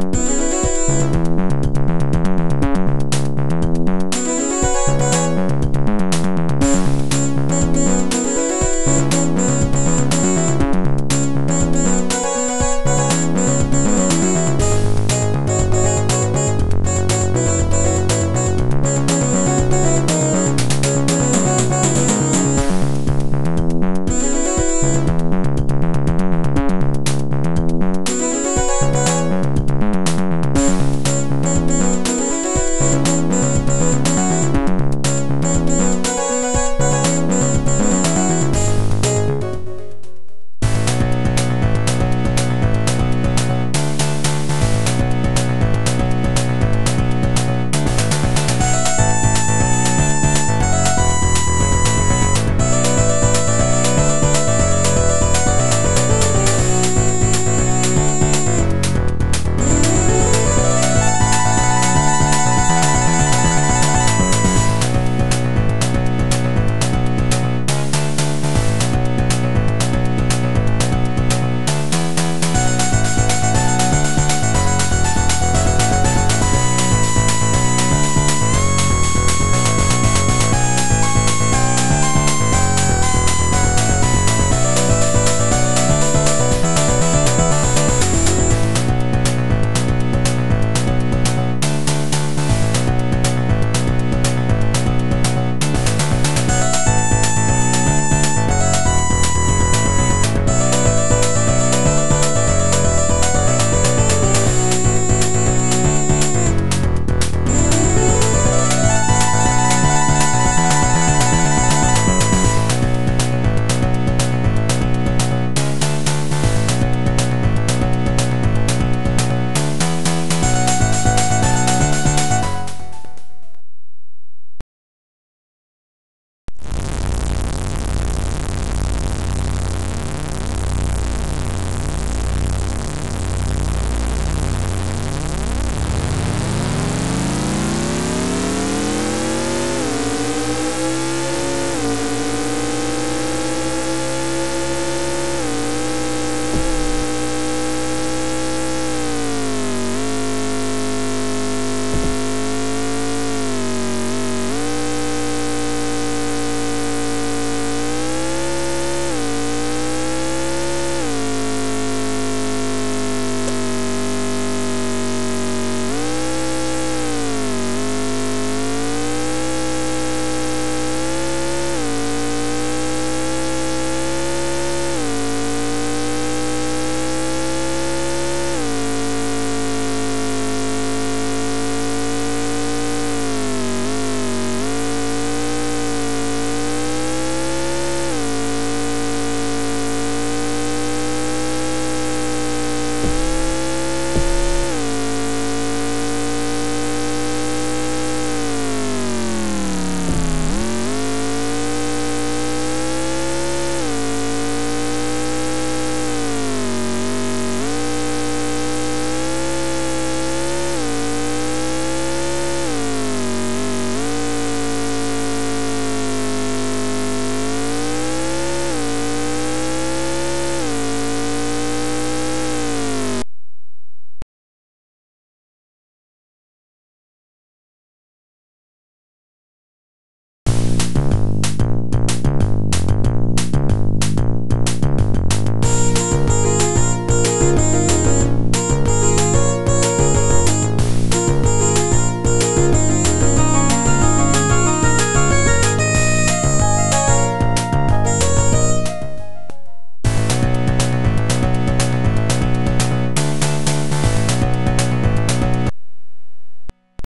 Bye.